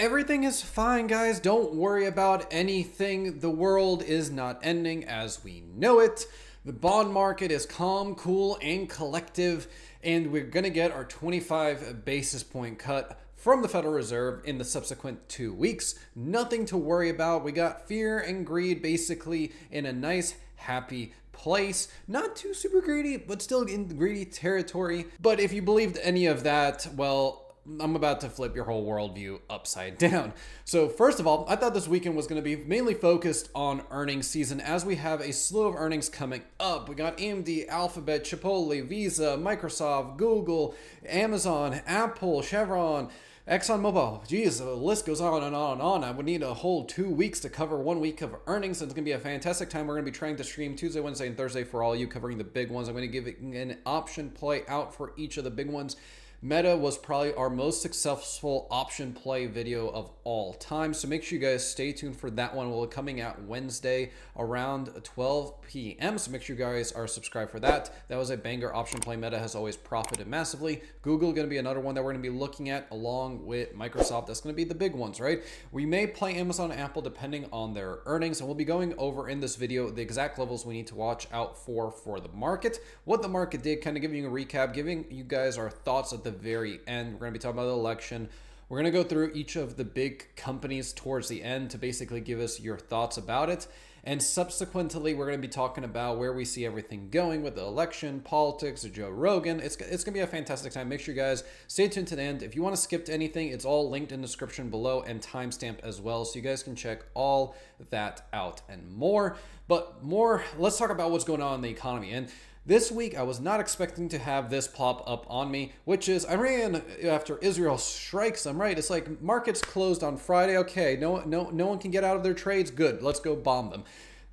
Everything is fine, guys. Don't worry about anything. The world is not ending as we know it. The bond market is calm, cool, and collective, and we're going to get our 25 basis point cut from the Federal Reserve in the subsequent two weeks. Nothing to worry about. We got fear and greed basically in a nice, happy place. Not too super greedy, but still in greedy territory. But if you believed any of that, well, I'm about to flip your whole worldview upside down. So, first of all, I thought this weekend was going to be mainly focused on earnings season as we have a slew of earnings coming up. We got AMD, Alphabet, Chipotle, Visa, Microsoft, Google, Amazon, Apple, Chevron. ExxonMobil, geez, the list goes on and on and on. I would need a whole two weeks to cover one week of earnings. And it's going to be a fantastic time. We're going to be trying to stream Tuesday, Wednesday, and Thursday for all you covering the big ones. I'm going to give an option play out for each of the big ones. Meta was probably our most successful option play video of all time. So make sure you guys stay tuned for that one. Will be coming out Wednesday around 12 p.m. So make sure you guys are subscribed for that. That was a banger option play. Meta has always profited massively. Google going to be another one that we're going to be looking at along with Microsoft. That's going to be the big ones, right? We may play Amazon Apple depending on their earnings. And we'll be going over in this video the exact levels we need to watch out for for the market, what the market did, kind of giving you a recap, giving you guys our thoughts at the very end. We're going to be talking about the election. We're going to go through each of the big companies towards the end to basically give us your thoughts about it. And subsequently, we're going to be talking about where we see everything going with the election, politics, Joe Rogan. It's, it's going to be a fantastic time. Make sure you guys stay tuned to the end. If you want to skip to anything, it's all linked in the description below and timestamp as well. So you guys can check all that out and more. But more, let's talk about what's going on in the economy. And this week, I was not expecting to have this pop up on me, which is Iran after Israel strikes them. Right? It's like markets closed on Friday. Okay, no, no, no one can get out of their trades. Good, let's go bomb them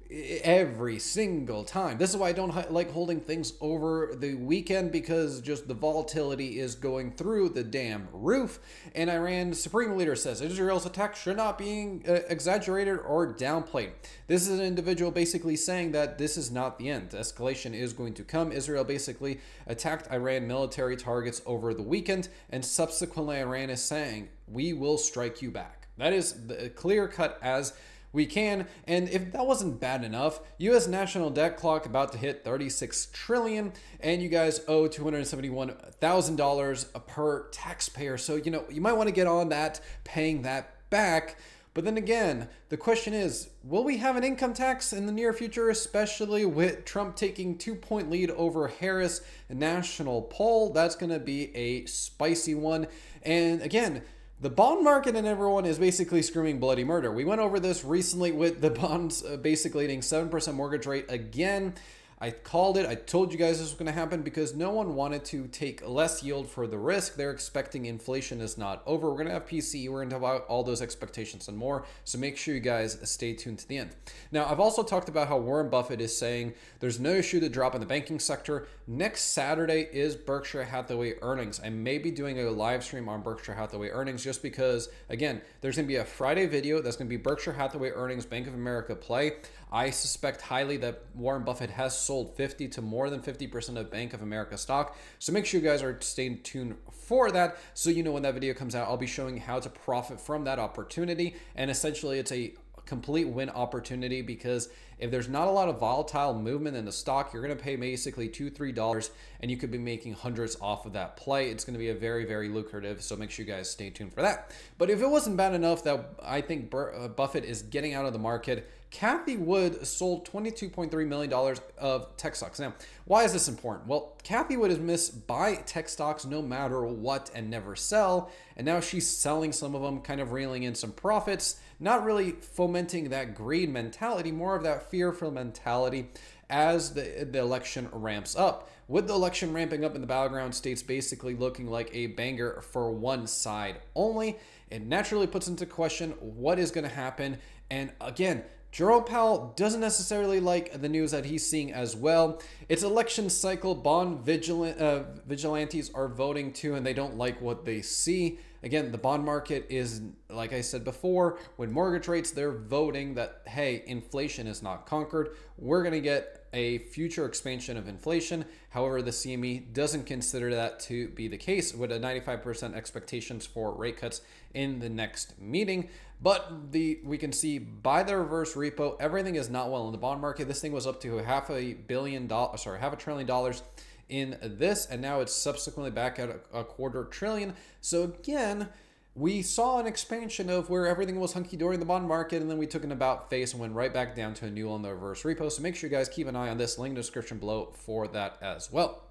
every single time. This is why I don't like holding things over the weekend because just the volatility is going through the damn roof. And Iran supreme leader says Israel's attack should not be uh, exaggerated or downplayed. This is an individual basically saying that this is not the end. Escalation is going to come. Israel basically attacked Iran military targets over the weekend, and subsequently Iran is saying we will strike you back. That is clear cut as we can. And if that wasn't bad enough, US national debt clock about to hit 36 trillion and you guys owe $271,000 per taxpayer. So, you know, you might want to get on that paying that back. But then again, the question is, will we have an income tax in the near future, especially with Trump taking two point lead over Harris national poll? That's going to be a spicy one. And again, the bond market and everyone is basically screaming bloody murder. We went over this recently with the bonds uh, basically hitting 7% mortgage rate again. I called it. I told you guys this was going to happen because no one wanted to take less yield for the risk. They're expecting inflation is not over. We're going to have PCE. We're going to talk about all those expectations and more. So make sure you guys stay tuned to the end. Now, I've also talked about how Warren Buffett is saying there's no issue to drop in the banking sector. Next Saturday is Berkshire Hathaway earnings. I may be doing a live stream on Berkshire Hathaway earnings just because, again, there's going to be a Friday video that's going to be Berkshire Hathaway earnings, Bank of America play. I suspect highly that Warren Buffett has sold 50 to more than 50% of Bank of America stock. So make sure you guys are staying tuned for that so you know when that video comes out. I'll be showing how to profit from that opportunity. And essentially, it's a complete win opportunity because if there's not a lot of volatile movement in the stock, you're going to pay basically two, three dollars, and you could be making hundreds off of that play. It's going to be a very, very lucrative. So make sure you guys stay tuned for that. But if it wasn't bad enough that I think uh, Buffett is getting out of the market, Cathie Wood sold $22.3 million of tech stocks. Now, why is this important? Well, Cathie Wood is missed buy tech stocks no matter what and never sell. And now she's selling some of them, kind of reeling in some profits, not really fomenting that greed mentality, more of that fearful mentality as the, the election ramps up. With the election ramping up in the battleground states basically looking like a banger for one side only, it naturally puts into question what is going to happen. And again, Jerome Powell doesn't necessarily like the news that he's seeing as well. It's election cycle. Bond vigilant, uh, vigilantes are voting too, and they don't like what they see. again, the bond market is, like I said before, when mortgage rates, they're voting that, hey, inflation is not conquered. We're going to get a future expansion of inflation. However, the CME doesn't consider that to be the case with a 95% expectations for rate cuts in the next meeting. But the we can see by the reverse repo, everything is not well in the bond market. This thing was up to half a billion dollars, sorry, half a trillion dollars in this, and now it's subsequently back at a, a quarter trillion. So again, we saw an expansion of where everything was hunky dory in the bond market, and then we took an about face and went right back down to a new on the reverse repo. So make sure you guys keep an eye on this link in the description below for that as well.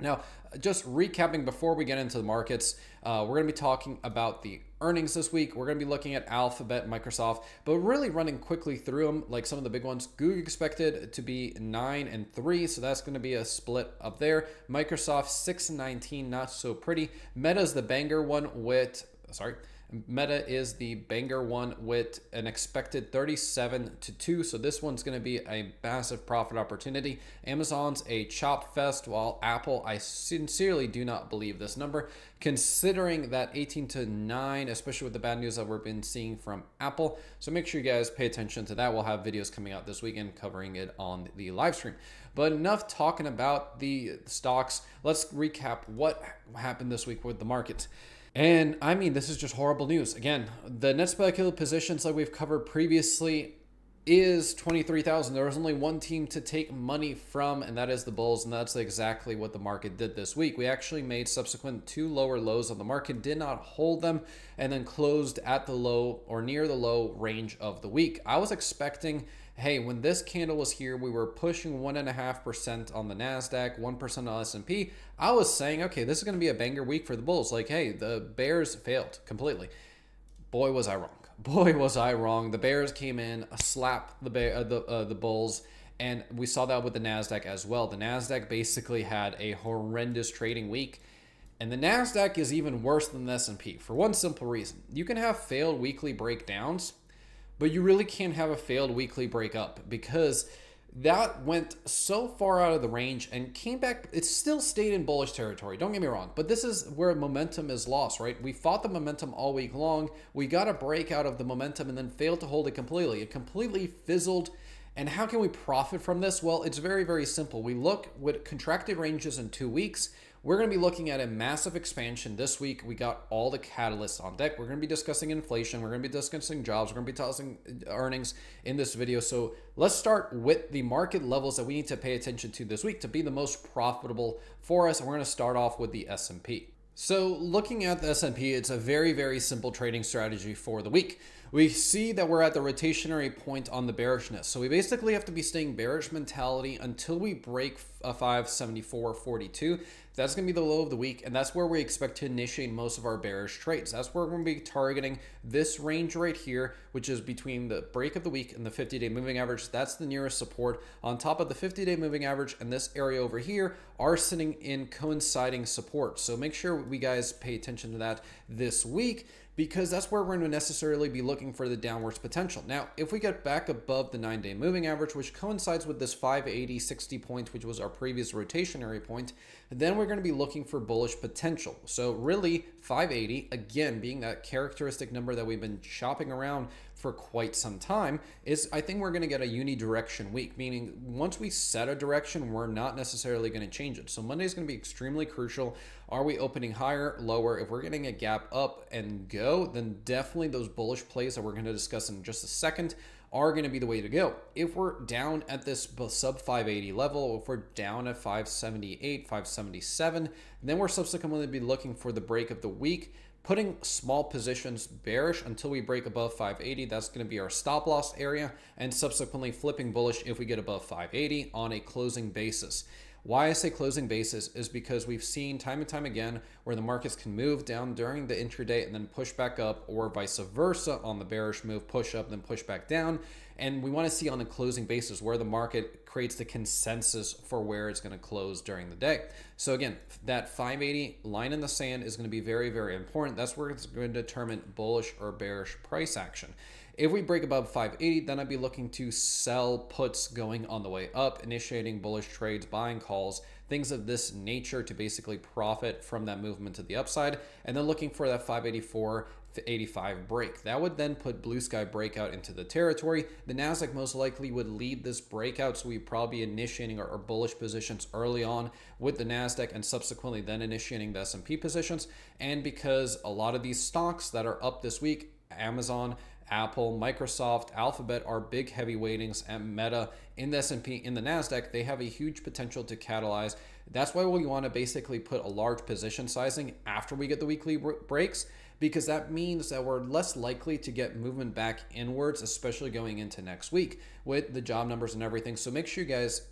Now, just recapping before we get into the markets, uh, we're going to be talking about the earnings this week. We're going to be looking at Alphabet, Microsoft, but really running quickly through them, like some of the big ones. Google expected to be 9 and 3, so that's going to be a split up there. Microsoft 6 and 19, not so pretty. Meta's the banger one with, sorry, Meta is the banger one with an expected 37 to 2. So this one's going to be a massive profit opportunity. Amazon's a chop fest, while Apple, I sincerely do not believe this number, considering that 18 to 9, especially with the bad news that we've been seeing from Apple. So make sure you guys pay attention to that. We'll have videos coming out this weekend covering it on the live stream. But enough talking about the stocks. Let's recap what happened this week with the markets. And I mean, this is just horrible news. Again, the net speculative positions like we've covered previously is 23,000. There was only one team to take money from, and that is the Bulls, and that's exactly what the market did this week. We actually made subsequent two lower lows on the market, did not hold them, and then closed at the low or near the low range of the week. I was expecting hey, when this candle was here, we were pushing one and a half percent on the Nasdaq, one percent on S&P. I was saying, okay, this is going to be a banger week for the bulls. Like, hey, the Bears failed completely. Boy, was I wrong. Boy, was I wrong. The Bears came in, slapped the bear, uh, the uh, the Bulls, and we saw that with the Nasdaq as well. The Nasdaq basically had a horrendous trading week. And the Nasdaq is even worse than the S&P for one simple reason. You can have failed weekly breakdowns but you really can't have a failed weekly breakup because that went so far out of the range and came back. It still stayed in bullish territory. Don't get me wrong, but this is where momentum is lost, right? We fought the momentum all week long. We got a break out of the momentum and then failed to hold it completely. It completely fizzled. And how can we profit from this? Well, it's very, very simple. We look with contracted ranges in two weeks. We're going to be looking at a massive expansion this week. We got all the catalysts on deck. We're going to be discussing inflation. We're going to be discussing jobs. We're going to be discussing uh, earnings in this video. So let's start with the market levels that we need to pay attention to this week to be the most profitable for us. And we're going to start off with the S&P. So looking at the S&P, it's a very, very simple trading strategy for the week. We see that we're at the rotationary point on the bearishness. So we basically have to be staying bearish mentality until we break a 574.42. That's going to be the low of the week, and that's where we expect to initiate most of our bearish trades. That's where we're going to be targeting this range right here, which is between the break of the week and the 50-day moving average. That's the nearest support. On top of the 50-day moving average and this area over here are sitting in coinciding support. So make sure we guys pay attention to that this week because that's where we're going to necessarily be looking for the downwards potential. Now, if we get back above the nine day moving average, which coincides with this 580, 60 points, which was our previous rotationary point, then we're going to be looking for bullish potential. So really 580, again, being that characteristic number that we've been shopping around for quite some time is I think we're going to get a unidirection week, meaning once we set a direction, we're not necessarily going to change it. So Monday is going to be extremely crucial. Are we opening higher, lower? If we're getting a gap up and go, then definitely those bullish plays that we're going to discuss in just a second are going to be the way to go. If we're down at this sub 580 level, if we're down at 578, 577, then we're subsequently be looking for the break of the week putting small positions bearish until we break above 580. That's going to be our stop loss area and subsequently flipping bullish if we get above 580 on a closing basis. Why I say closing basis is because we've seen time and time again where the markets can move down during the intraday and then push back up, or vice versa on the bearish move, push up, then push back down. And we want to see on the closing basis where the market creates the consensus for where it's going to close during the day. So again, that 580 line in the sand is going to be very, very important. That's where it's going to determine bullish or bearish price action. If we break above 580, then I'd be looking to sell puts going on the way up, initiating bullish trades, buying calls things of this nature to basically profit from that movement to the upside, and then looking for that 584 85 break. That would then put blue sky breakout into the territory. The Nasdaq most likely would lead this breakout, so we'd probably be initiating our, our bullish positions early on with the Nasdaq and subsequently then initiating the S&P positions. And because a lot of these stocks that are up this week, Amazon, Apple, Microsoft, Alphabet are big heavy weightings, and Meta in the S&P, in the Nasdaq, they have a huge potential to catalyze. That's why we want to basically put a large position sizing after we get the weekly breaks because that means that we're less likely to get movement back inwards, especially going into next week with the job numbers and everything. So make sure you guys,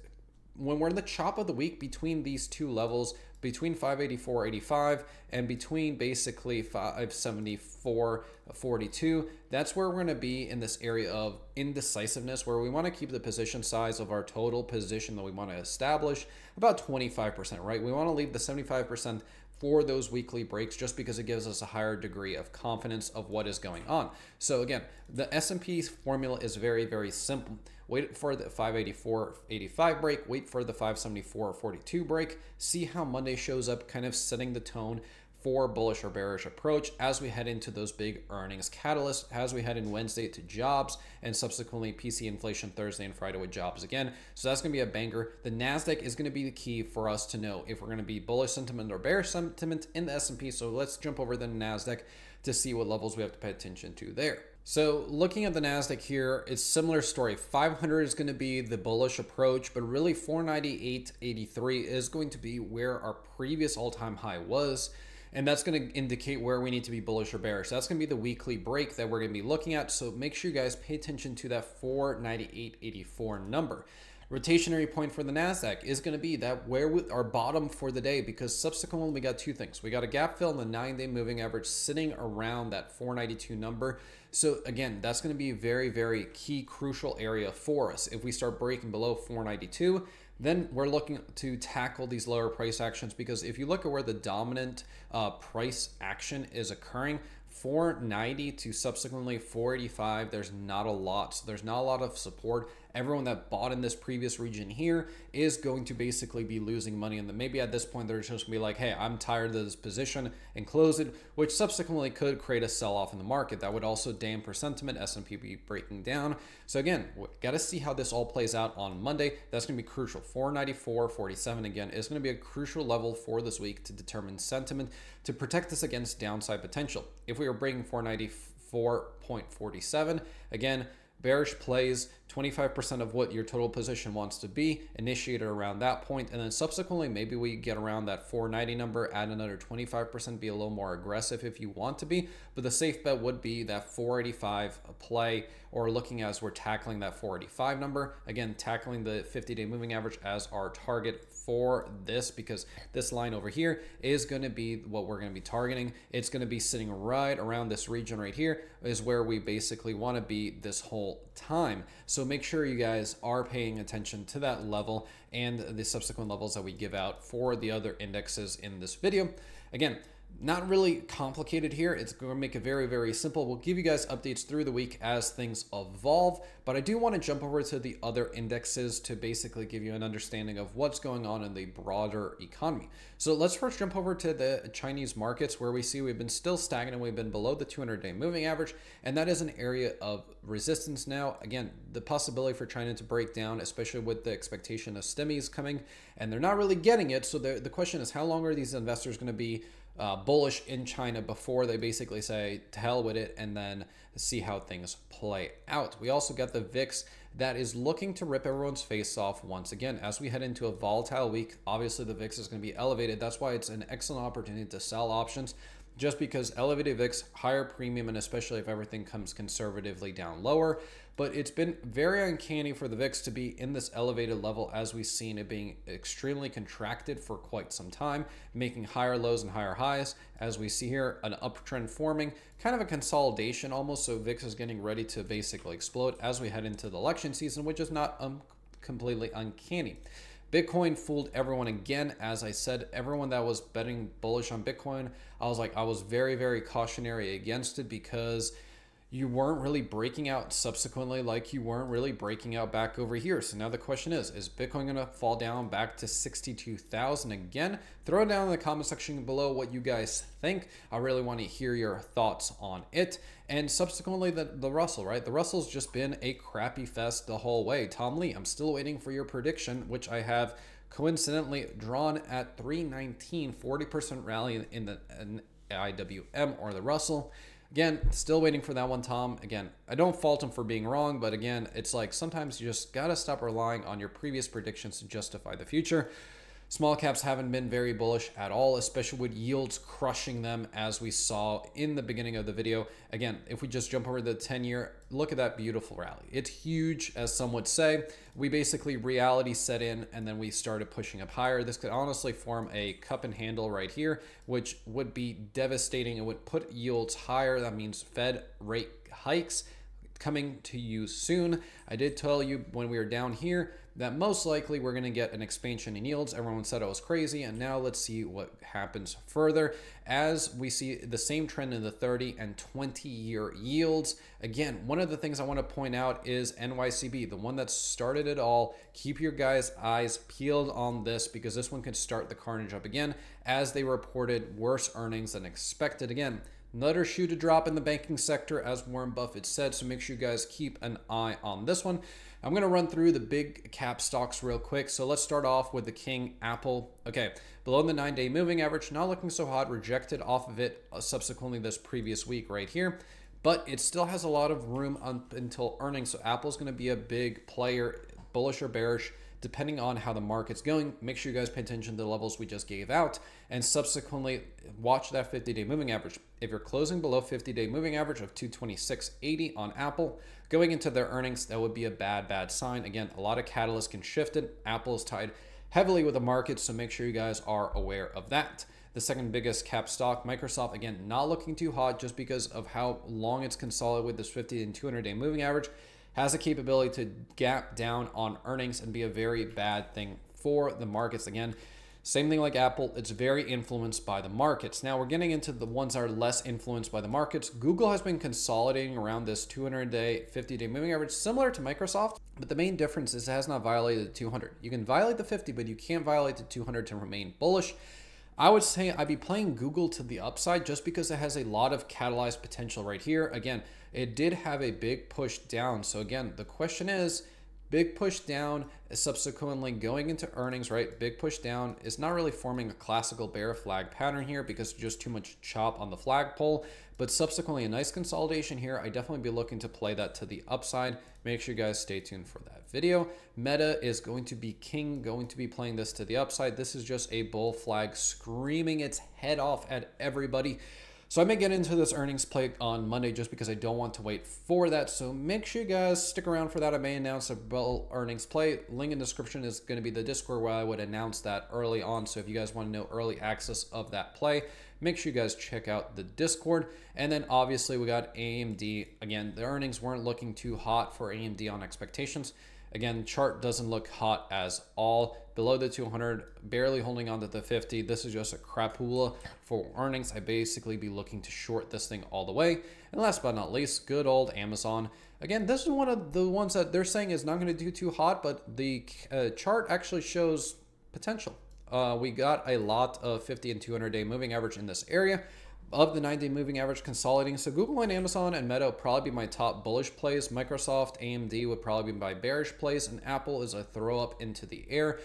when we're in the chop of the week between these two levels, between 584.85 and between basically 574.42, that's where we're going to be in this area of indecisiveness where we want to keep the position size of our total position that we want to establish about 25%, right? We want to leave the 75% for those weekly breaks just because it gives us a higher degree of confidence of what is going on. So again, the S&P formula is very very simple. Wait for the 584.85 break, wait for the 574.42 break, see how Monday shows up kind of setting the tone for bullish or bearish approach as we head into those big earnings catalysts, as we head in Wednesday to jobs and subsequently PC inflation Thursday and Friday with jobs again. So that's going to be a banger. The Nasdaq is going to be the key for us to know if we're going to be bullish sentiment or bearish sentiment in the S&P. So let's jump over the Nasdaq to see what levels we have to pay attention to there. So looking at the Nasdaq here, it's similar story. 500 is going to be the bullish approach, but really 498.83 is going to be where our previous all-time high was and that's going to indicate where we need to be bullish or bearish. That's going to be the weekly break that we're going to be looking at. So make sure you guys pay attention to that 498.84 number. Rotationary point for the NASDAQ is going to be that where we, our bottom for the day because subsequently we got two things. We got a gap fill in the nine day moving average sitting around that 492 number. So again, that's going to be a very, very key crucial area for us. If we start breaking below 492, then we're looking to tackle these lower price actions because if you look at where the dominant uh, price action is occurring, 490 to subsequently 485, there's not a lot. So there's not a lot of support everyone that bought in this previous region here is going to basically be losing money. And then maybe at this point, they're just to be like, hey, I'm tired of this position and close it, which subsequently could create a sell off in the market. That would also damper sentiment, S&P be breaking down. So again, we got to see how this all plays out on Monday. That's to be crucial. 494.47 again is to be a crucial level for this week to determine sentiment to protect us against downside potential. If we are breaking 494.47, again, bearish plays 25% of what your total position wants to be, initiated around that point, and then subsequently maybe we get around that 490 number, add another 25%, be a little more aggressive if you want to be, but the safe bet would be that 485 play or looking as we're tackling that 485 number. Again, tackling the 50-day moving average as our target for this because this line over here is going to be what we're going to be targeting. It's going to be sitting right around this region right here is where we basically want to be this whole time. So make sure you guys are paying attention to that level and the subsequent levels that we give out for the other indexes in this video. Again, not really complicated here. It's going to make it very, very simple. We'll give you guys updates through the week as things evolve, but I do want to jump over to the other indexes to basically give you an understanding of what's going on in the broader economy. So let's first jump over to the Chinese markets where we see we've been still stagnant. We've been below the 200 day moving average, and that is an area of resistance now. Again, the possibility for China to break down, especially with the expectation of STEMIs coming, and they're not really getting it. So the, the question is, how long are these investors going to be uh, bullish in China before they basically say to hell with it and then see how things play out. We also got the VIX that is looking to rip everyone's face off once again. As we head into a volatile week, obviously the VIX is going to be elevated. That's why it's an excellent opportunity to sell options just because elevated VIX, higher premium, and especially if everything comes conservatively down lower. But it's been very uncanny for the VIX to be in this elevated level as we've seen it being extremely contracted for quite some time, making higher lows and higher highs. As we see here, an uptrend forming, kind of a consolidation almost. So VIX is getting ready to basically explode as we head into the election season, which is not um, completely uncanny. Bitcoin fooled everyone again. As I said, everyone that was betting bullish on Bitcoin, I was like, I was very, very cautionary against it because you weren't really breaking out subsequently like you weren't really breaking out back over here. So now the question is, is Bitcoin going to fall down back to 62,000 again? Throw it down in the comment section below what you guys think. I really want to hear your thoughts on it. And subsequently the, the Russell, right? The Russell's just been a crappy fest the whole way. Tom Lee, I'm still waiting for your prediction, which I have coincidentally drawn at 319, 40% rally in the in IWM or the Russell. Again, still waiting for that one, Tom. Again, I don't fault him for being wrong, but again, it's like sometimes you just got to stop relying on your previous predictions to justify the future. Small caps haven't been very bullish at all, especially with yields crushing them as we saw in the beginning of the video. Again, if we just jump over the 10 year, look at that beautiful rally. It's huge, as some would say. We basically reality set in and then we started pushing up higher. This could honestly form a cup and handle right here, which would be devastating. It would put yields higher. That means Fed rate hikes coming to you soon. I did tell you when we were down here that most likely we're going to get an expansion in yields. Everyone said it was crazy, and now let's see what happens further as we see the same trend in the 30 and 20 year yields. Again, one of the things I want to point out is NYCB, the one that started it all. Keep your guys' eyes peeled on this because this one could start the carnage up again as they reported worse earnings than expected. Again, Another shoe to drop in the banking sector, as Warren Buffett said. So make sure you guys keep an eye on this one. I'm going to run through the big cap stocks real quick. So let's start off with the King Apple. Okay, below the nine day moving average, not looking so hot, rejected off of it uh, subsequently this previous week right here. But it still has a lot of room until earnings. So Apple's going to be a big player, bullish or bearish depending on how the market's going. Make sure you guys pay attention to the levels we just gave out and subsequently watch that 50 day moving average. If you're closing below 50 day moving average of 226.80 on Apple, going into their earnings, that would be a bad, bad sign. Again, a lot of catalysts can shift it. Apple is tied heavily with the market, so make sure you guys are aware of that. The second biggest cap stock, Microsoft, again, not looking too hot just because of how long it's consolidated with this 50 and 200 day moving average has a capability to gap down on earnings and be a very bad thing for the markets. Again, same thing like Apple, it's very influenced by the markets. Now we're getting into the ones that are less influenced by the markets. Google has been consolidating around this 200 day, 50 day moving average, similar to Microsoft, but the main difference is it has not violated the 200. You can violate the 50, but you can't violate the 200 to remain bullish. I would say I'd be playing Google to the upside just because it has a lot of catalyzed potential right here. Again, it did have a big push down. So again, the question is, big push down subsequently going into earnings, right? Big push down is not really forming a classical bear flag pattern here because just too much chop on the flagpole. But subsequently, a nice consolidation here. I definitely be looking to play that to the upside. Make sure you guys stay tuned for that video. Meta is going to be king, going to be playing this to the upside. This is just a bull flag screaming its head off at everybody. So I may get into this earnings play on Monday just because I don't want to wait for that. So make sure you guys stick around for that. I may announce a bull earnings play. Link in description is going to be the Discord where I would announce that early on. So if you guys want to know early access of that play, make sure you guys check out the Discord. And then obviously we got AMD. Again, the earnings weren't looking too hot for AMD on expectations. Again, chart doesn't look hot as all. Below the 200, barely holding on to the 50. This is just a crapula for earnings. I basically be looking to short this thing all the way. And last but not least, good old Amazon. Again, this is one of the ones that they're saying is not going to do too hot, but the uh, chart actually shows potential. Uh, we got a lot of 50 and 200 day moving average in this area of the 90 moving average consolidating. So Google and Amazon and Meta would probably be my top bullish plays. Microsoft, AMD would probably be my bearish plays, and Apple is a throw up into the air.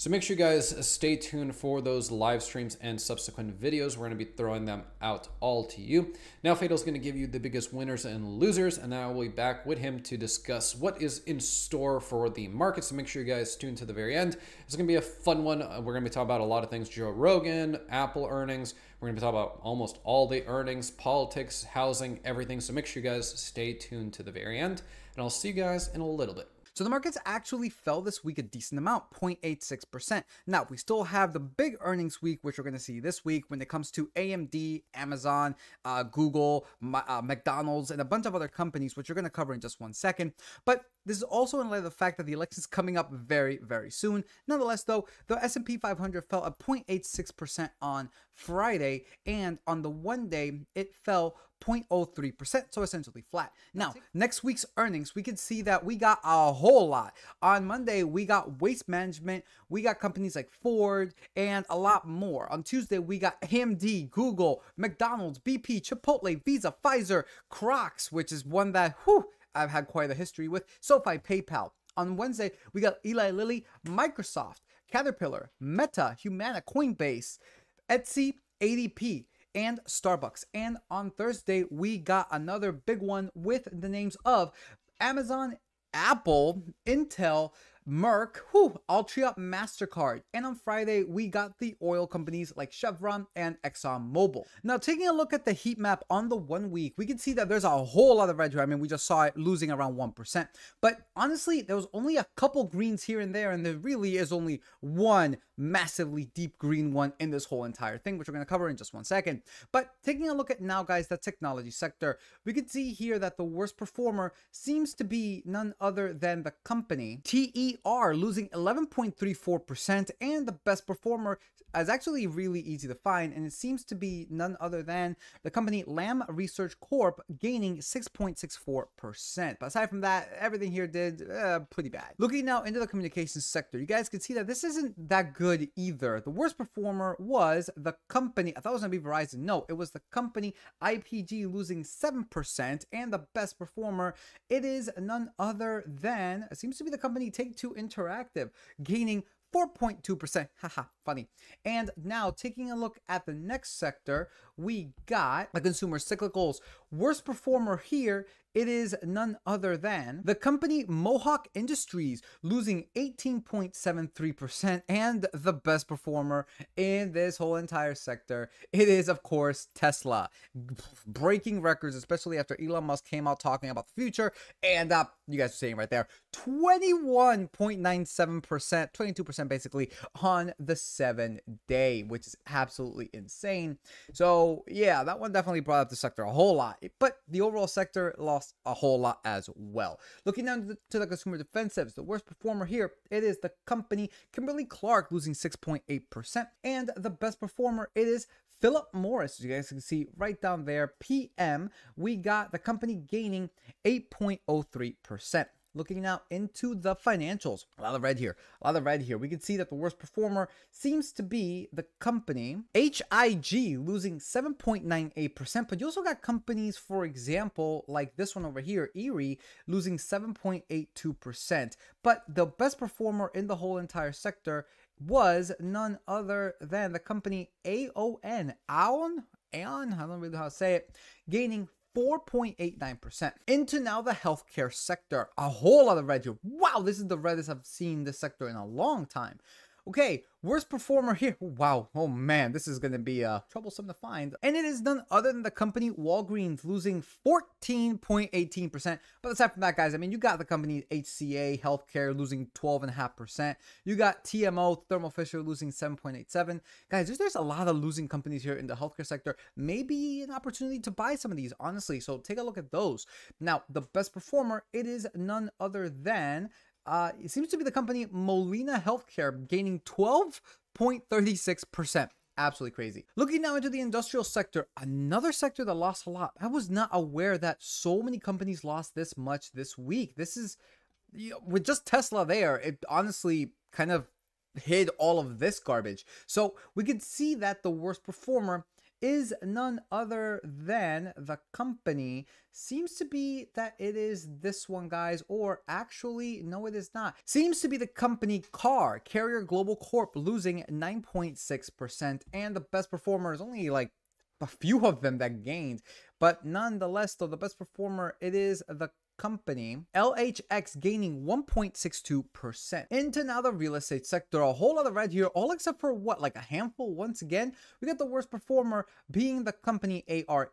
So make sure you guys stay tuned for those live streams and subsequent videos. We're going to be throwing them out all to you. Now Fatal's going to give you the biggest winners and losers, and then I will be back with him to discuss what is in store for the market. So make sure you guys tune to the very end. It's going to be a fun one. Uh, we're going to be talking about a lot of things: Joe Rogan, Apple earnings. We're going to be talking about almost all the earnings, politics, housing, everything. So make sure you guys stay tuned to the very end, and I'll see you guys in a little bit. So the markets actually fell this week a decent amount, 0.86%. Now, we still have the big earnings week, which we're going to see this week when it comes to AMD, Amazon, uh, Google, uh, McDonald's, and a bunch of other companies, which we're going to cover in just one second. But this is also in light of the fact that the election is coming up very, very soon. Nonetheless, though, the S&P 500 fell at 0.86% on Friday, and on the one day, it fell 0.03%, so essentially flat. Now, next week's earnings, we can see that we got a whole lot. On Monday, we got Waste Management, we got companies like Ford, and a lot more. On Tuesday, we got AMD, Google, McDonald's, BP, Chipotle, Visa, Pfizer, Crocs, which is one that, whew, I've had quite a history with, SoFi, PayPal. On Wednesday, we got Eli Lilly, Microsoft, Caterpillar, Meta, Humana, Coinbase, Etsy, ADP, and Starbucks. And on Thursday, we got another big one with the names of Amazon, Apple, Intel, Merck, whew, Altria, MasterCard. And on Friday, we got the oil companies like Chevron and ExxonMobil. Now, taking a look at the heat map on the one week, we can see that there's a whole lot of red here. I mean, we just saw it losing around 1%. But honestly, there was only a couple greens here and there, and there really is only one massively deep green one in this whole entire thing, which we're going to cover in just one second. But taking a look at now, guys, the technology sector, we can see here that the worst performer seems to be none other than the company TE are losing 11.34%, and the best performer is actually really easy to find, and it seems to be none other than the company Lam Research Corp gaining 6.64%. But aside from that, everything here did uh, pretty bad. Looking now into the communications sector, you guys can see that this isn't that good either. The worst performer was the company, I thought it was going to be Verizon. No, it was the company IPG losing 7%, and the best performer, it is none other than, it seems to be the company Take Two Interactive, gaining 4.2%. Haha, funny. And now taking a look at the next sector, we got the consumer cyclicals. Worst performer here, it is none other than the company Mohawk Industries losing 18.73% and the best performer in this whole entire sector. It is, of course, Tesla. Breaking records, especially after Elon Musk came out talking about the future. And uh, you guys are seeing right there 21.97%, 22% basically on the seven day, which is absolutely insane. So, yeah, that one definitely brought up the sector a whole lot, but the overall sector lost a whole lot as well. Looking down to the, to the consumer defensives, the worst performer here, it is the company Kimberly Clark losing 6.8%, and the best performer, it is Philip Morris, as you guys can see right down there, PM, we got the company gaining 8.03%. Looking now into the financials, a lot of red here, a lot of red here. We can see that the worst performer seems to be the company HIG losing 7.98%, but you also got companies, for example, like this one over here, Erie, losing 7.82%. But the best performer in the whole entire sector was none other than the company AON, AON, Aon, I don't really know how to say it, gaining 4.89%. Into now the healthcare sector. A whole lot of red here. Wow, this is the reddest I've seen this sector in a long time. Okay, worst performer here. Wow, oh man, this is gonna be uh, troublesome to find. And it is none other than the company Walgreens losing 14.18%. But aside from that, guys, I mean, you got the company HCA Healthcare losing 12.5%. You got TMO Thermo Fisher losing 7.87. Guys, there's, there's a lot of losing companies here in the healthcare sector. Maybe an opportunity to buy some of these, honestly. So take a look at those. Now, the best performer, it is none other than uh, it seems to be the company Molina Healthcare gaining 12.36%. Absolutely crazy. Looking now into the industrial sector, another sector that lost a lot. I was not aware that so many companies lost this much this week. This is, you know, with just Tesla there, it honestly kind of hid all of this garbage. So we could see that the worst performer is none other than the company. Seems to be that it is this one, guys, or actually, no, it is not. Seems to be the company CAR, Carrier Global Corp, losing 9.6%, and the best performer is only like a few of them that gained. But nonetheless, though, the best performer, it is the company, LHX gaining 1.62%. Into now the real estate sector, a whole lot of red here, all except for what, like a handful once again. We got the worst performer being the company ARE,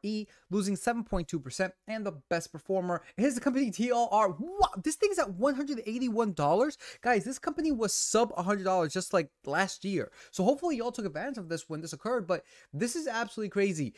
losing 7.2%, and the best performer is the company TLR. Wow, this thing's at $181. Guys, this company was sub $100 just like last year. So hopefully y'all took advantage of this when this occurred, but this is absolutely crazy.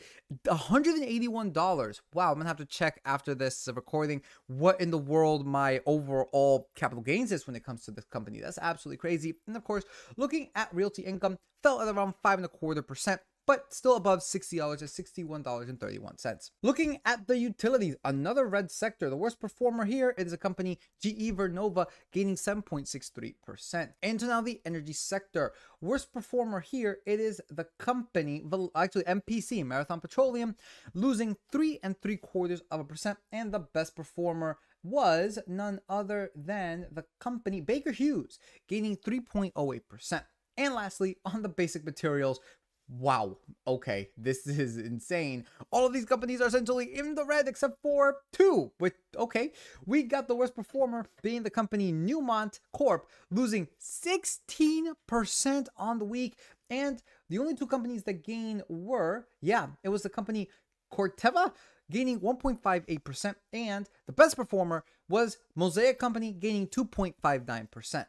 $181. Wow, I'm gonna have to check after this recording what in the world my overall capital gains is when it comes to this company. That's absolutely crazy. And of course, looking at realty income, fell at around five and a quarter percent but still above $60 at $61.31. Looking at the utilities, another red sector, the worst performer here is a company GE Vernova gaining 7.63%. Into now the energy sector, worst performer here, it is the company, actually MPC, Marathon Petroleum, losing three and three quarters of a percent, and the best performer was none other than the company Baker Hughes, gaining 3.08%. And lastly, on the basic materials, wow, okay, this is insane. All of these companies are essentially in the red except for two. With okay, we got the worst performer being the company Newmont Corp, losing 16% on the week. And the only two companies that gained were, yeah, it was the company Corteva gaining 1.58%, and the best performer was Mosaic Company gaining 2.59%.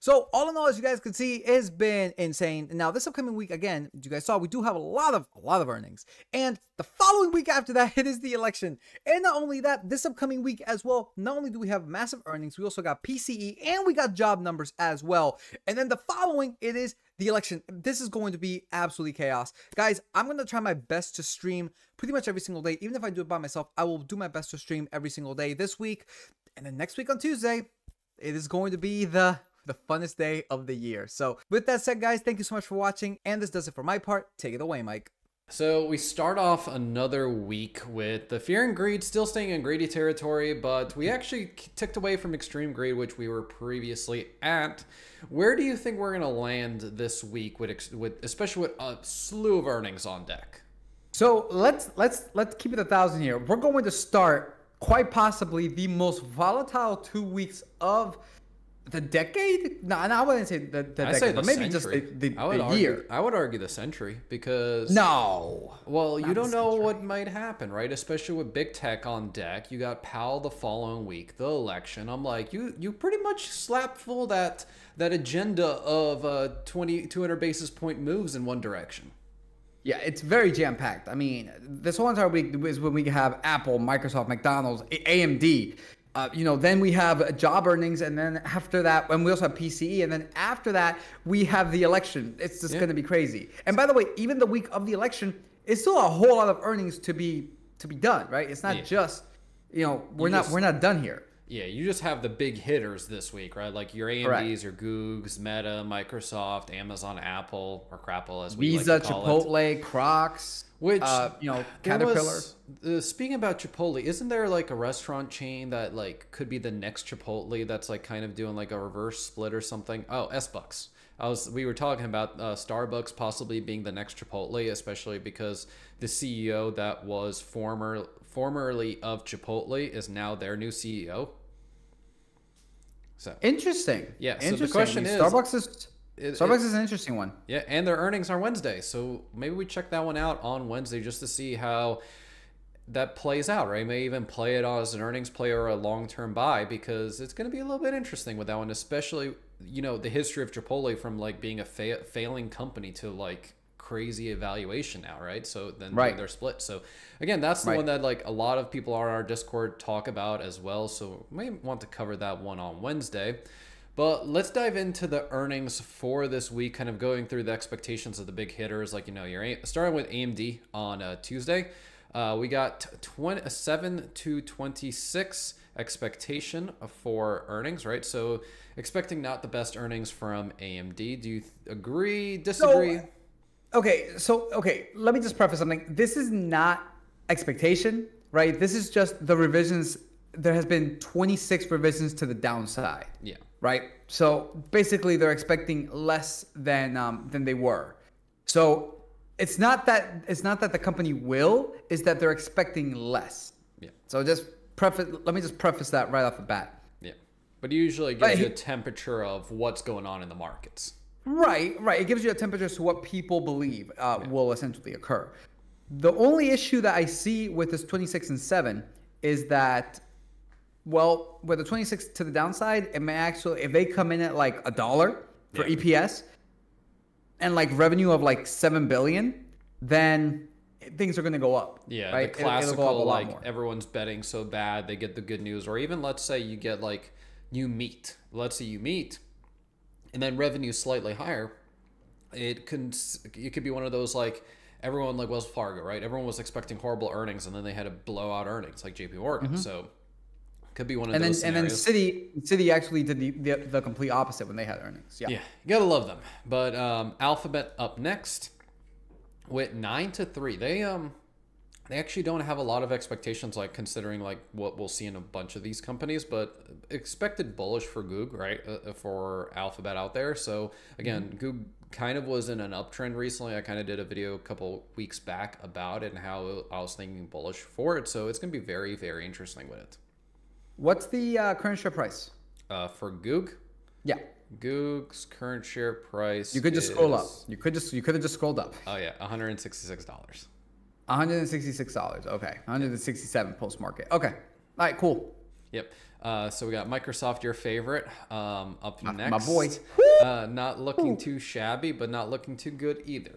So all in all, as you guys can see, it's been insane. Now this upcoming week, again, you guys saw, we do have a lot of a lot of earnings, and the following week after that, it is the election. And not only that, this upcoming week as well, not only do we have massive earnings, we also got PCE and we got job numbers as well. And then the following, it is the election. This is going to be absolutely chaos, guys. I'm gonna try my best to stream pretty much every single day. Even if I do it by myself, I will do my best to stream every single day this week, and then next week on Tuesday, it is going to be the the funnest day of the year. So, with that said, guys, thank you so much for watching. And this does it for my part. Take it away, Mike. So we start off another week with the Fear and Greed still staying in greedy territory, but we actually ticked away from Extreme Greed, which we were previously at. Where do you think we're going to land this week with, with especially with a slew of earnings on deck? So let's let's let's keep it a thousand here. We're going to start quite possibly the most volatile two weeks of the decade? No, no, I wouldn't say the, the I decade, say but century. maybe just the, the, I would the argue, year. I would argue the century because No. Well, you don't know century. what might happen, right? Especially with big tech on deck. You got Powell the following week, the election. I'm like, you you pretty much slap full that that agenda of uh 20 200 basis point moves in one direction. Yeah, it's very jam packed. I mean, this whole entire week is when we have Apple, Microsoft, McDonald's, AMD. Uh, you know, then we have job earnings, and then after that, and we also have PCE, and then after that, we have the election. It's just Yeah. going to be crazy. And by the way, even the week of the election, it's still a whole lot of earnings to be to be done, right? It's not Yeah. just, you know, we're You not just- we're not done here. Yeah, you just have the big hitters this week, right? Like your AMDs, your Googs, Meta, Microsoft, Amazon, Apple, or Crapple as we Visa, like to call it. Chipotle, Crocs, Which uh, you know, Caterpillar. was- uh, speaking about Chipotle, isn't there like a restaurant chain that like could be the next Chipotle that's like kind of doing like a reverse split or something? Oh, S Bucks. I was we were talking about uh, Starbucks possibly being the next Chipotle, especially because the CEO that was former formerly of Chipotle is now their new CEO. So Interesting. Yeah, so the Interesting. question is- Starbucks is It- Starbucks it- is an interesting one. Yeah, and their earnings are Wednesday, so maybe we check that one out on Wednesday just to see how that plays out, right? May even play it as an earnings play or a long term buy because it's going to be a little bit interesting with that one, especially you know the history of Chipotle from like being a fa- failing company to like crazy evaluation now, right? So then Right. they're split. So again, that's the Right. one that like a lot of people are on our Discord talk about as well. So we may want to cover that one on Wednesday. But let's dive into the earnings for this week, kind of going through the expectations of the big hitters. Like, you know, you're starting with AMD on uh, Tuesday. Uh, we got 20, 7 to 26 expectation for earnings, right? So, expecting not the best earnings from AMD. Do you th- agree, disagree? Okay, so okay, let me just preface something. This is not expectation, right? This is just the revisions. There has been 26 revisions to the downside, yeah. right? So basically, they're expecting less than um, than they were. So it's not that it's not that the company will, is that they're expecting less. Yeah. So just preface. Let me just preface that right off the bat. Yeah. But it usually But gives you a temperature of what's going on in the markets. Right, right. It gives you a temperature to what people believe uh, will essentially occur. The only issue that I see with this 26 and 7 is that, well, with the 26 to the downside, it may actually, if they come in at like a dollar for Yeah. EPS and like revenue of like 7 billion, then things are going to go up. Yeah, right? the It'll- it'll go up a classical like more. everyone's betting so bad they get the good news, or even let's say you get like you meet. Let's say you meet, and then revenue slightly higher. It can it could be one of those like everyone like Wells Fargo, right? Everyone was expecting horrible earnings, and then they had a blowout earnings like J.P. Morgan. So could be one of Mm-hmm. And then those and then. Citi Citi actually did the, the the complete opposite when they had earnings. Yeah. Yeah, you gotta love them. But um, Alphabet up next went nine to three. They um they actually don't have a lot of expectations, like considering like what we'll see in a bunch of these companies, but expected bullish for Goog, right? Uh, for Alphabet out there. So again, Goog kind of was in an uptrend recently. I kind of did a video a couple weeks back about it and how I was thinking bullish for it. So it's gonna be very very interesting with it. What's the uh, current share price? Uh, for Goog, Yeah. Goog's current share price. You could just scroll up. You could just you could have just scrolled up. Oh yeah, one hundred and sixty-six dollars. One hundred and sixty-six dollars. Okay. One hundred and sixty-seven post market. Okay. All right. Cool. Yep. Uh, so we got Microsoft, your favorite, um, up my next. My boy. Uh, not looking too shabby, but not looking too good either.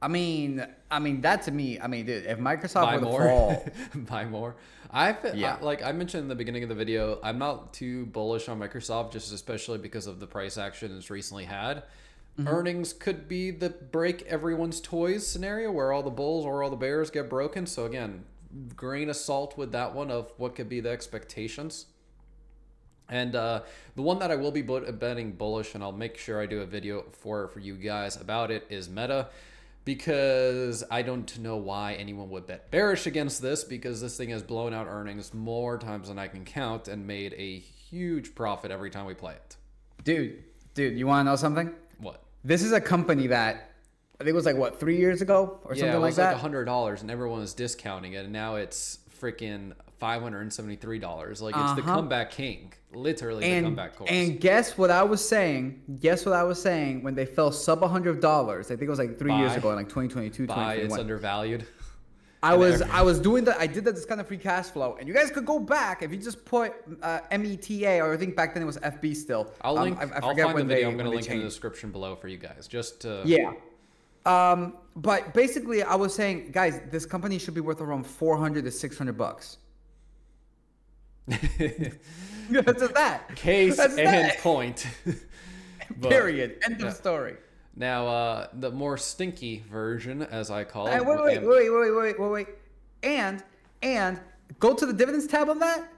I mean, I mean that to me. I mean, dude, if Microsoft Buy were to more. fall, Buy more. I've Yeah. I, like I mentioned in the beginning of the video, I'm not too bullish on Microsoft, just especially because of the price action it's recently had. Mm-hmm. Earnings could be the break everyone's toys scenario where all the bulls or all the bears get broken. So again, grain of salt with that one of what could be the expectations. And uh, the one that I will be betting bullish, and I'll make sure I do a video for for you guys about it, is Meta, because I don't know why anyone would bet bearish against this, because this thing has blown out earnings more times than I can count and made a huge profit every time we play it. dude, dude, you want to know something? This is a company that I think it was like what three years ago or something like that. yeah, something it like was like that. a hundred dollars, and everyone was discounting it, and now it's freaking five hundred and seventy three dollars. Like it's the Uh-huh. comeback king, literally the comeback course. and guess what I was saying? Guess what I was saying when they fell sub hundred dollars? I think it was like three years ago, in like 2022, Buy, it's undervalued. I was I was doing that. I did that this kind of free cash flow, and you guys could go back if you just put uh, META or I think back then it was FB still. I'll Um, link. I, I I'll forget find the video. they- I'm going to link in the description below for you guys, just to. Yeah. Um, but basically, I was saying, guys, this company should be worth around 400 to 600 bucks. That's that. Case That's and that. point. But Period. End yeah. of story. Now, uh, the more stinky version, as I call it. And wait, wait, wait, wait, wait, wait, wait. And and go to the dividends tab on that.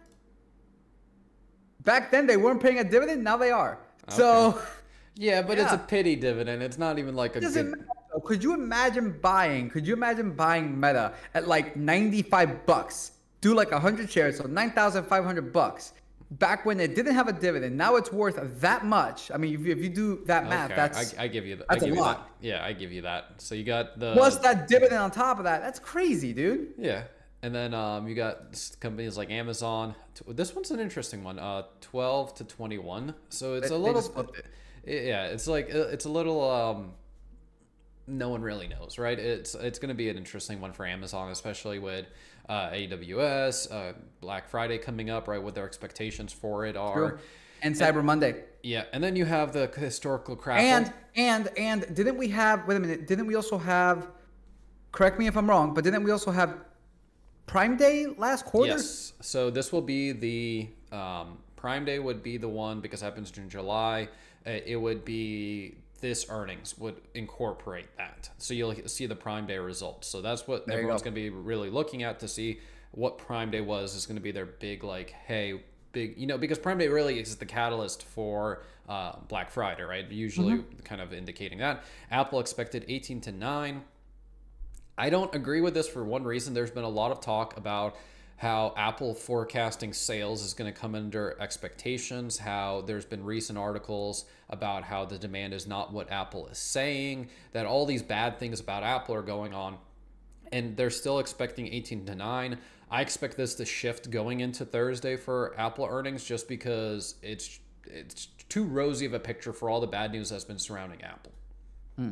Back then they weren't paying a dividend. Now they are. So Yeah, but it's a pity dividend. It's not even like a good. matter. Could you imagine buying? Could you imagine buying Meta at like 95 bucks? Do like 100 shares, so 9,500 bucks. Back when it didn't have a dividend, now it's worth that much. I mean, if you, if you do that math, Okay, that's I, I give you that. that's I a give you lot. that. Yeah, I give you that. So you got the plus that dividend on top of that. That's crazy, dude. Yeah, and then um, you got companies like Amazon. This one's an interesting one. Uh, twelve to twenty-one. So it's They- a little. it. Yeah, it's like uh, it's a little. Um, no one really knows, right? It's it's going to be an interesting one for Amazon, especially with uh, AWS, uh, Black Friday coming up, right? What their expectations for it are. True. And Cyber Monday. Yeah, and then you have the historical crap. And and and didn't we have? Wait a minute. Didn't we also have? Correct me if I'm wrong, but didn't we also have Prime Day last quarter? Yes. So this will be the um, Prime Day would be the one because it happens in July. Uh, it would be this earnings would incorporate that. So you'll see the Prime Day results. So that's what There everyone's going to be really looking at to see what Prime Day was. Is going to be their big like, hey, big, you know, because Prime Day really is the catalyst for uh, Black Friday, right? Usually, Mm-hmm. kind of indicating that Apple expected 18 to 9. I don't agree with this for one reason. There's been a lot of talk about how Apple forecasting sales is going to come under expectations, how there's been recent articles about how the demand is not what Apple is saying, that all these bad things about Apple are going on, and they're still expecting 18 to 9. I expect this to shift going into Thursday for Apple earnings just because it's it's too rosy of a picture for all the bad news that's been surrounding Apple. Hmm.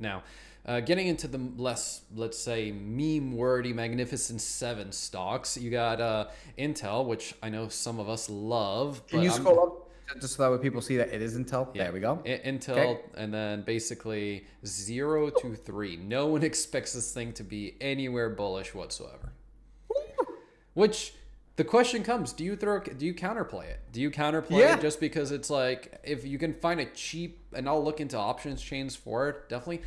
Now, uh, getting into the less, let's say, meme wordy Magnificent Seven stocks, you got uh, Intel, which I know some of us love. Can but you I'm- scroll up just so that way people see that it is Intel? yeah. There we go. I- Intel, Okay. and then basically zero to three. No one expects this thing to be anywhere bullish whatsoever. Which the question comes: Do you throw? Do you counterplay it? Do you counterplay Yeah. it just because it's like if you can find a cheap, and I'll look into options chains for it. Definitely,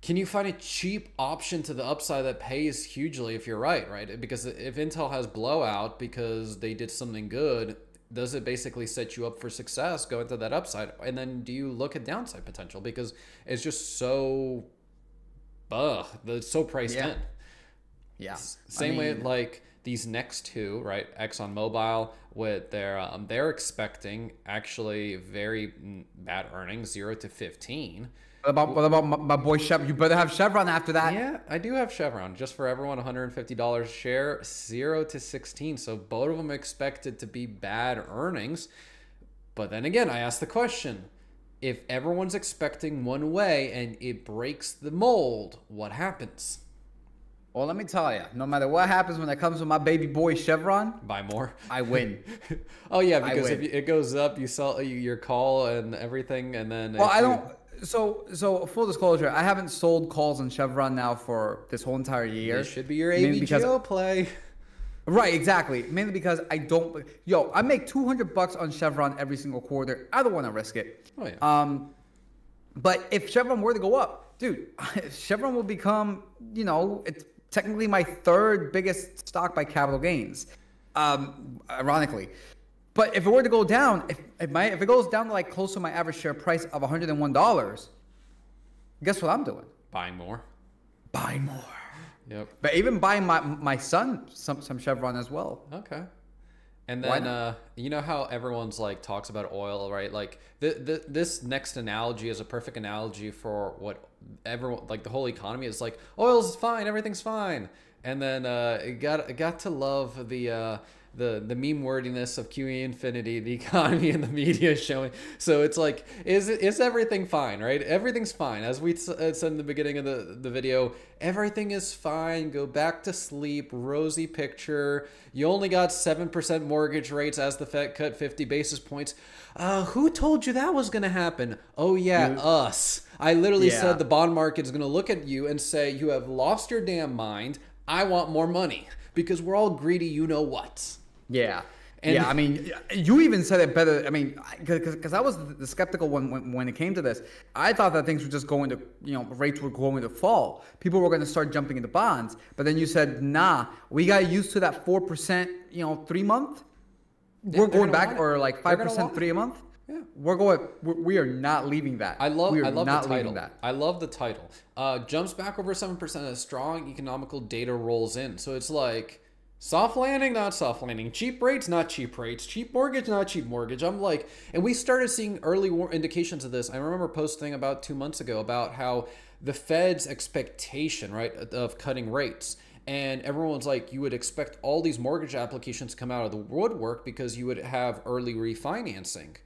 can you find a cheap option to the upside that pays hugely if you're right, right? Because if Intel has blowout because they did something good, does it basically set you up for success going to that upside? And then do you look at downside potential because it's just so, ugh, it's so priced Yeah. in. Yeah. Same I way like these next two, right? Exxon Mobil with their um, they're expecting actually very mm, bad earnings, zero to fifteen. What about what about my, my boy Chevron? You better have Chevron after that. Yeah, I do have Chevron just for everyone, one hundred and fifty dollars share, zero to sixteen. So both of them expected to be bad earnings. But then again, I asked the question: if everyone's expecting one way and it breaks the mold, what happens? Well, let me tell you, no matter what happens when it comes to my baby boy Chevron, Buy more. I win. oh yeah, because if you- it goes up, you sell you, your call and everything, and then Well, I don't. So, so full disclosure, I haven't sold calls on Chevron now for this whole entire year. It should be your Mainly because- play. Right, exactly. Mainly because I don't. Yo, I make two hundred bucks on Chevron every single quarter. I don't want to risk it. Oh, yeah. Um, but if Chevron were to go up, dude, Chevron will become, you know, it's technically my third biggest stock by capital gains. Um, ironically. But if it were to go down, if if, my, if it goes down to like close to my average share price of one hundred and one dollars, guess what I'm doing? Buying more. Buying more. Yep. But even buying my my son some some Chevron as well. Okay. And then uh, you know how everyone's like talks about oil, right? Like the, the this next analogy is a perfect analogy for what everyone like the whole economy is like. Oil's fine, everything's fine. And then uh, it got it got to love the uh, the the meme wordiness of QE infinity, the economy and the media showing. So it's like, is it is everything fine, right? Everything's fine. As we uh, said in the beginning of the the video, everything is fine. Go back to sleep. Rosy picture. You only got seven percent mortgage rates as the Fed cut fifty basis points. Uh, who told you that was gonna happen? Oh yeah, us. I literally Yeah. said the bond market is gonna look at you and say you have lost your damn mind. I want more money because we're all greedy. You know what? Yeah. And- yeah, I mean, you even said it better. I mean, because I was the skeptical one when, when it came to this. I thought that things were just going to, you know, rates were going to fall. People were going to start jumping into bonds. But then you said, nah, we got used to that 4%, you know, three month. We're going back, or like 5% three a month. Yeah. We're going, we're, we are not leaving that. I love we are I love not the leaving title. that. I love the title. Uh, jumps back over seven percent as strong economical data rolls in. So it's like soft landing, not soft landing. Cheap rates, not cheap rates. Cheap mortgage, not cheap mortgage. I'm like, and we started seeing early indications of this. I remember posting about two months ago about how the Fed's expectation, right, of cutting rates. And everyone's like, you would expect all these mortgage applications to come out of the woodwork because you would have early refinancing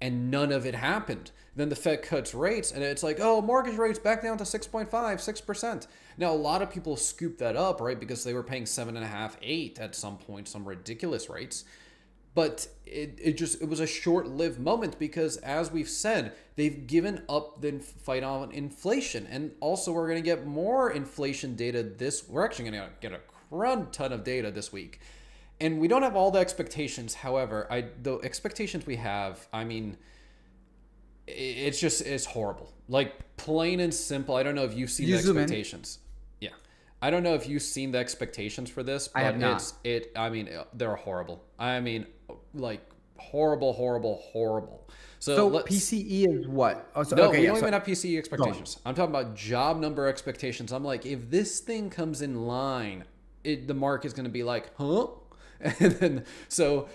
and none of it happened. Then the Fed cuts rates, and it's like, oh, mortgage rates back down to 6.5, 6%. Now, a lot of people scoop that up, right, because they were paying 7.5, 8 at some point, some ridiculous rates. But it, it just it was a short-lived moment because as we've said, they've given up the fight on inflation. And also we're gonna get more inflation data this we're actually gonna get a crud ton of data this week. And we don't have all the expectations. However, I the expectations we have, I mean, it's just it's horrible. Like plain and simple. I don't know if you've seen You the zoom in. expectations. Yeah, I don't know if you've seen the expectations for this, but I have not. it's it. I mean, uh, they're horrible. I mean, like horrible, horrible, horrible. So, So PCE is what? Oh, so, no, okay, we yeah, don't so- even have PCE expectations. I'm talking about job number expectations. I'm like, if this thing comes in line, it, the mark is going to be like, huh? And then, so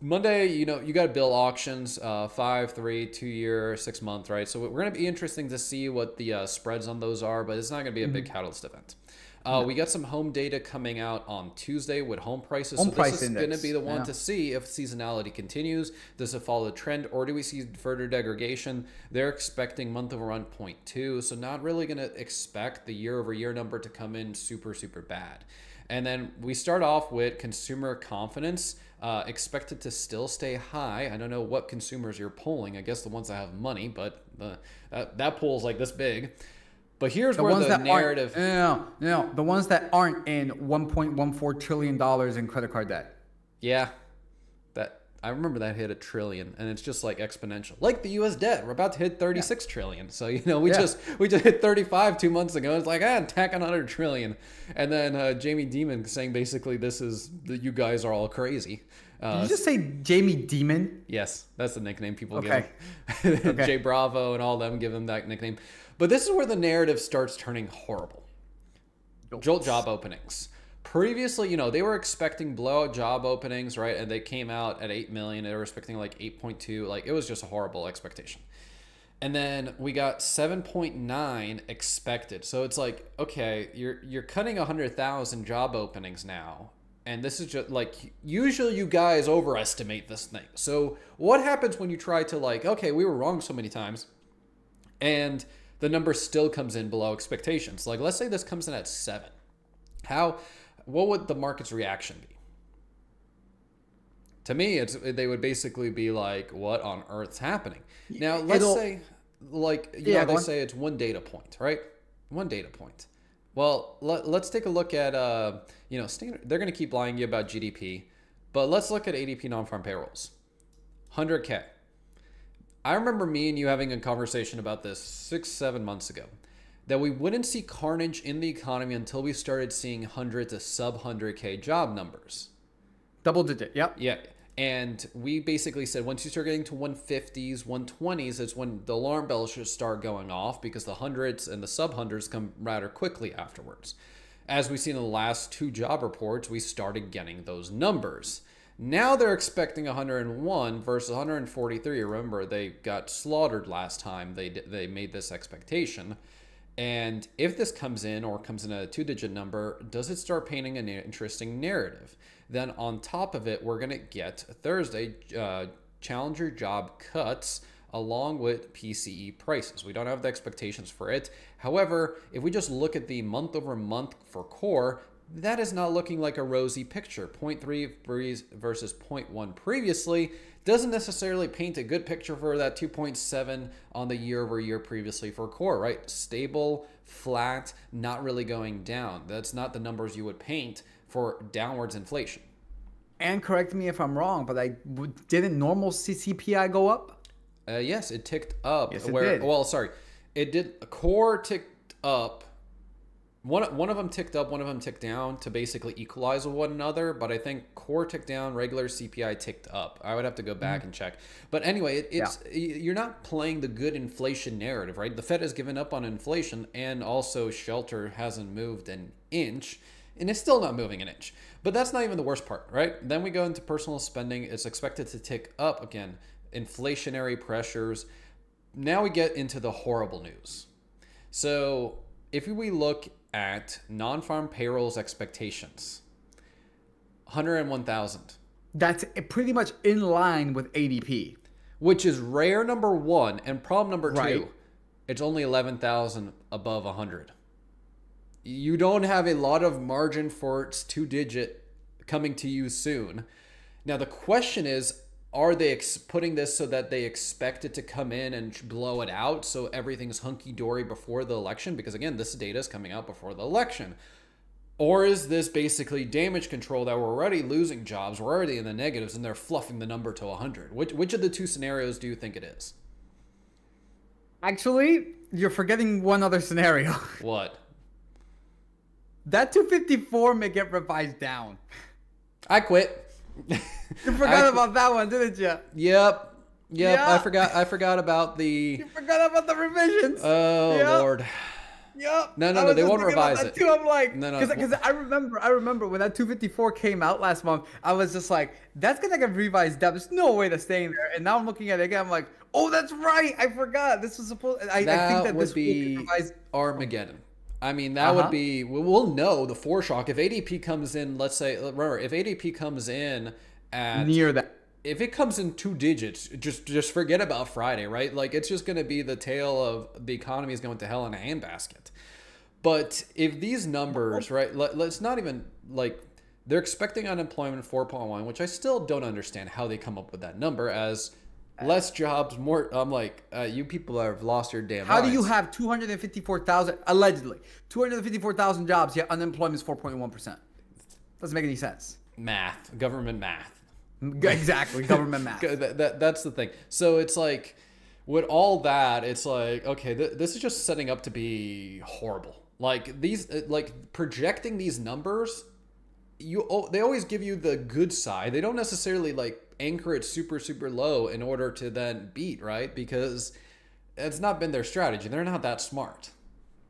Monday, you know, you got bill auctions, uh, five, three, two year, six month, right? So we're going to be interesting to see what the uh, spreads on those are, but it's not going to be a big Mm-hmm. catalyst event. Uh, We got some home data coming out on Tuesday with home prices. Home so price this is going to be the one yeah. to see if seasonality continues. Does it follow the trend, or do we see further degradation? They're expecting month over month 0.2, so not really going to expect the year over year number to come in super super bad. And then we start off with consumer confidence. Uh, expected to still stay high. I don't know what consumers you're polling. I guess the ones that have money, but the, that, that pool is like this big. But here's The where ones the that narrative. no, no, no, the ones that aren't in 1.14 trillion dollars in credit card debt. Yeah, I remember that hit a trillion, and it's just like exponential, like the U.S. debt. We're about to hit thirty-six trillion. So you know, we Yeah. just we just hit thirty-five two months ago. It's like ah, tack on another trillion, and then uh, Jamie Dimon saying basically this is that you guys are all crazy. Uh, Did you just say Jamie Demon? Yes, that's the nickname people Okay. give him. Okay. Jay Bravo and all them give him that nickname. But this is where the narrative starts turning horrible. Jolt job openings. Previously, you know, they were expecting blowout job openings, right? And they came out at 8 million. They were expecting like 8.2. Like, it was just a horrible expectation. And then we got 7.9 expected. So it's like, okay, you're you're cutting 100,000 job openings now. And this is just like usually you guys overestimate this thing. So what happens when you try to like, okay, we were wrong so many times and the number still comes in below expectations. Like let's say this comes in at 7. How what would the market's reaction be? To me, it's they would basically be like, "What on earth's happening?" Now, let's It'll- say, like you Yeah, know, they say it's one data point, right? One data point. Well, let, let's take a look at, uh, you know, standard. They're going to keep lying to you about GDP, but let's look at ADP non-farm payrolls. 100k. I remember me and you having a conversation about this six, seven months ago. That we wouldn't see carnage in the economy until we started seeing 100 to sub 100k job numbers. Double digit. Yep. Yeah. And we basically said once you start getting to 150s, 120s, it's when the alarm bells should start going off because the hundreds and the sub hundreds come rather quickly afterwards. As we've seen in the last two job reports, we started getting those numbers. Now they're expecting 101 versus 143. Remember, they got slaughtered last time they they made this expectation. And if this comes in or comes in a two digit number, does it start painting an interesting narrative? Then on top of it, we're going to get Thursday uh, challenger job cuts along with PCE prices. We don't have the expectations for it. However, if we just look at the month over month for core, that is not looking like a rosy picture. 0.3 versus 0.1 previously doesn't necessarily paint a good picture for that 2.7 on the year over year previously for core, right? Stable, flat, not really going down. That's not the numbers you would paint for downwards inflation. And correct me if I'm wrong, but I didn't normal CCPI go up? Uh, yes, it ticked up. Yes, it where, did. Well, sorry, it did. Core ticked up. One one of them ticked up, one of them ticked down to basically equalize with one another. But I think core ticked down, regular CPI ticked up. I would have to go back Mm-hmm. and check. But anyway, it, it's y you're not playing the good inflation narrative, right? The Fed has given up on inflation, and also shelter hasn't moved an inch, and it's still not moving an inch. But that's not even the worst part, right? Then we go into personal spending. It's expected to tick up again. Inflationary pressures. Now we get into the horrible news. So if we look at non-farm payrolls expectations, 101,000, That's pretty much in line with ADP. which is rare number one and problem number Right. two. It's only 11,000 above 100. You don't have a lot of margin for its two digit coming to you soon. Now the question is are they ex- putting this so that they expect it to come in and blow it out so everything's hunky dory before the election? Because again, this data is coming out before the election. Or is this basically damage control that we're already losing jobs, we're already in the negatives, and they're fluffing the number to 100? Which, which of the two scenarios do you think it is? Actually, you're forgetting one other scenario. What? that 254 may get revised down. I quit. You forgot I- about that one, didn't you? Yep. Yep. I forgot. I forgot about the. You forgot about the revisions. Oh Yep. Lord. Yep. No, no, I no, they won't revise that it. Too. I'm like, No, no, because I remember, I remember when that 254 came out last month. I was just like, that's gonna get revised down. There's no way that's staying there. And now I'm looking at it again. I'm like, oh, that's right. I forgot. This was supposed. I, I That, think that would this be be revised. Armageddon. I mean, that Uh-huh. would be. we- We'll know the foreshock if ADP comes in. Let's say, remember, if ADP comes in at near that. if it comes in two digits, just just forget about Friday, right? Like it's just going to be the tale of the economy is going to hell in a handbasket. But if these numbers, right? Let, let's not even like they're expecting unemployment 4.1, which I still don't understand how they come up with that number as less jobs, more. I'm like, uh, you people have lost your damn. How do you minds. have 254,000 allegedly 254,000 jobs yet unemployment is 4.1 percent? Doesn't make any sense. math? Government math. Exactly, government math. that, that, that's the thing. So it's like, with all that, it's like, okay, th- this is just setting up to be horrible. Like these, uh, like projecting these numbers, you they always give you the good side. They don't necessarily like anchor it super super low in order to then beat right because it's not been their strategy. They're not that smart.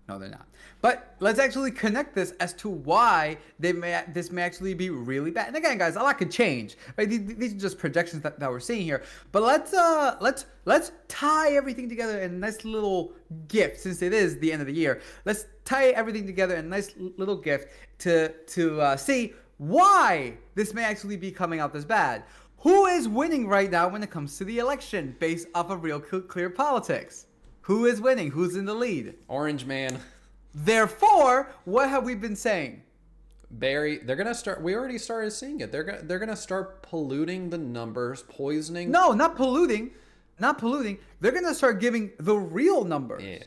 No, they're not. But let's actually connect this as to why they may this may actually be really bad. And again, guys, a lot could change. Right? These, these are just projections that, that we're seeing here. But let's uh let's let's tie everything together in a nice little gift since it is the end of the year. Let's tie everything together in a nice little gift to to uh, see why this may actually be coming out this bad. Who is winning right now when it comes to the election based off of real clear politics? Who is winning? Who's in the lead? Orange man. Therefore, what have we been saying? Barry, they're gonna start. We already started seeing it. They're gonna they're gonna start polluting the numbers, poisoning. No, not polluting, not polluting. They're gonna start giving the real numbers. Yeah.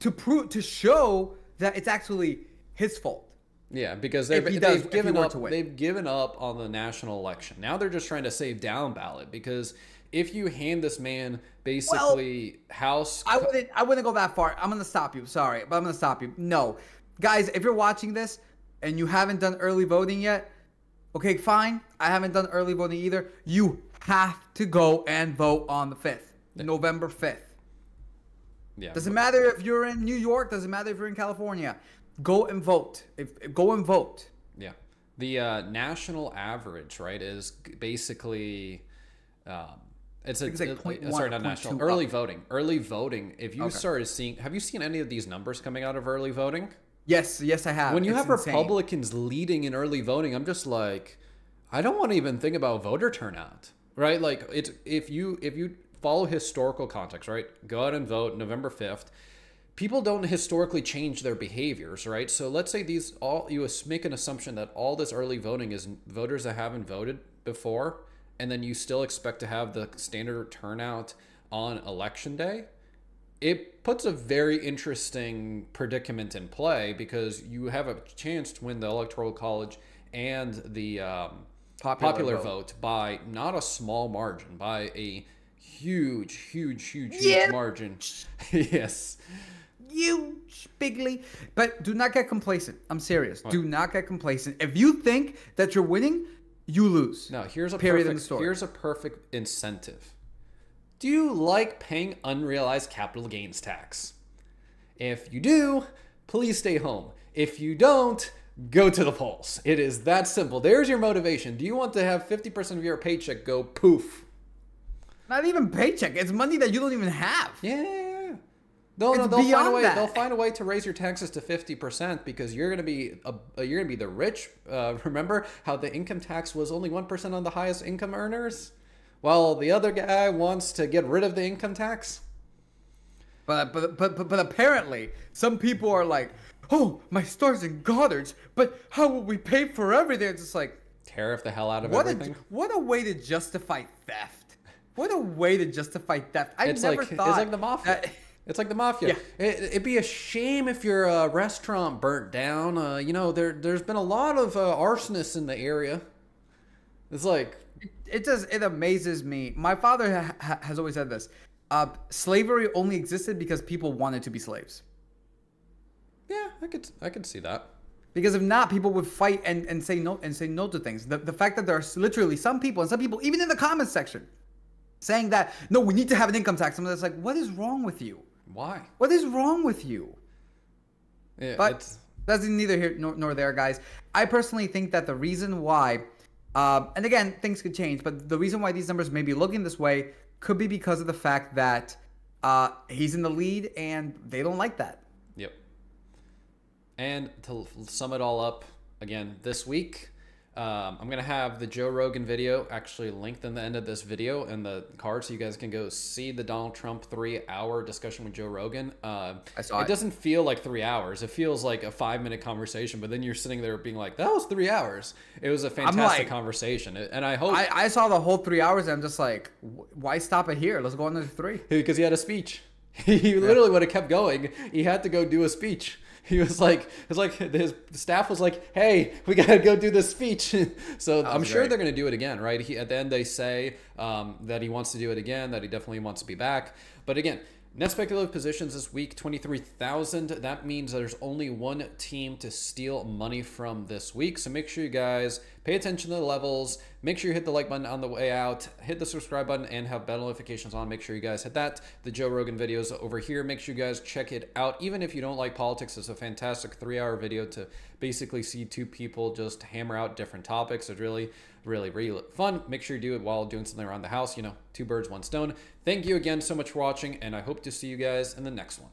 To prove to show that it's actually his fault. Yeah, because they've, does- they've given up. They've given up on the national election. Now they're just trying to save down ballot because if you hand this man basically House, I wouldn't. I wouldn't go that far. I'm gonna stop you. Sorry, but I'm gonna stop you. No, guys, if you're watching this and you haven't done early voting yet, okay, fine. I haven't done early voting either. You have to go and vote on the fifth, November fifth. yeah, Doesn't matter if you're in New York. Doesn't matter if you're in California. Go and vote. If, go and vote. Yeah. The uh, national average, right, is basically um, it's a it's like uh, 0.1 sorry, or not national 0.2 early up. voting. Early voting. If you Okay. started seeing, have you seen any of these numbers coming out of early voting? Yes, yes, I have. When you It's have insane. Republicans leading in early voting, I'm just like, I don't want to even think about voter turnout, right? Like it's if you if you follow historical context, right? Go out and vote November fifth. People don't historically change their behaviors, right? So let's say these all you make an assumption that all this early voting is voters that haven't voted before, and then you still expect to have the standard turnout on election day it puts a very interesting predicament in play because you have a chance to win the electoral college and the um, Popular popular, vote. vote. by not a small margin, by a huge, huge, huge, huge Yeah. margin. yes. Huge, bigly. But do not get complacent. I'm serious. Do not get complacent. If you think that you're winning, you lose. Now here's a Period in perfect here's a perfect incentive. Do you like paying unrealized capital gains tax? If you do, please stay home. If you don't, go to the polls. It is that simple. There's your motivation. Do you want to have 50% of your paycheck go poof? Not even paycheck. It's money that you don't even have. Yeah, yeah, yeah. No, no, It's they'll find a way. that. They'll find a way to raise your taxes to fifty percent because you're gonna be a, a- you're gonna be the rich. Uh, remember how the income tax was only one percent on the highest income earners, while the other guy wants to get rid of the income tax. But, but but but but apparently some people are like, oh, my stars and Goddards. But how will we pay for everything? It's just like Tariff the hell out of what everything. a what a way to justify theft. What a way to justify theft. I it's never like thought it's like the mafia. that- It's like the mafia. Yeah. It, it'd be a shame if your uh, restaurant burnt down. Uh, you know, there there's been a lot of uh, arsonists in the area. It's like it just it amazes me. My father ha- ha- has always said this: uh, slavery only existed because people wanted to be slaves. yeah, I could I could see that. Because if not, people would fight and, and say no and say no to things. The, the fact that there's literally some people and some people, even in the comments section, saying that no, we need to have an income tax. I'm just like, what is wrong with you? Why? What is wrong with you? Yeah, But it's, that's neither here nor, nor there, guys. I personally think that the reason why, um, and again, things could change, but the reason why these numbers may be looking this way could be because of the fact that uh, he's in the lead and they don't like that. Yep. And to sum it all up, again, this week, um, I'm going to have the Joe Rogan video actually linked in the end of this video in the card so you guys can go see the Donald Trump three hour discussion with Joe Rogan. Uh, I saw it. it. doesn't feel like three hours. It feels like a five minute conversation, but then you're sitting there being like, that was three hours. It was a fantastic like- conversation. And I hope, I, I saw the whole three hours and I'm just like, why stop it here? Let's go on to three. because he had a speech. He literally would have kept going. He had to go do a speech. he was like, it's like his staff was like, "Hey, we gotta go do this speech." so I'm sure great. they're gonna do it again, right? He, at the end, they say um, that he wants to do it again, that he definitely wants to be back. But again, net speculative positions this week 23,000. That means there's only one team to steal money from this week. So make sure you guys pay attention to the levels. Make sure you hit the like button on the way out, hit the subscribe button, and have bell notifications on. Make sure you guys hit that. The Joe Rogan videos over here. Make sure you guys check it out. Even if you don't like politics, it's a fantastic three hour video to basically see two people just hammer out different topics. It's really, really, really fun. Make sure you do it while doing something around the house. You know, two birds, one stone. Thank you again so much for watching, and I hope to see you guys in the next one.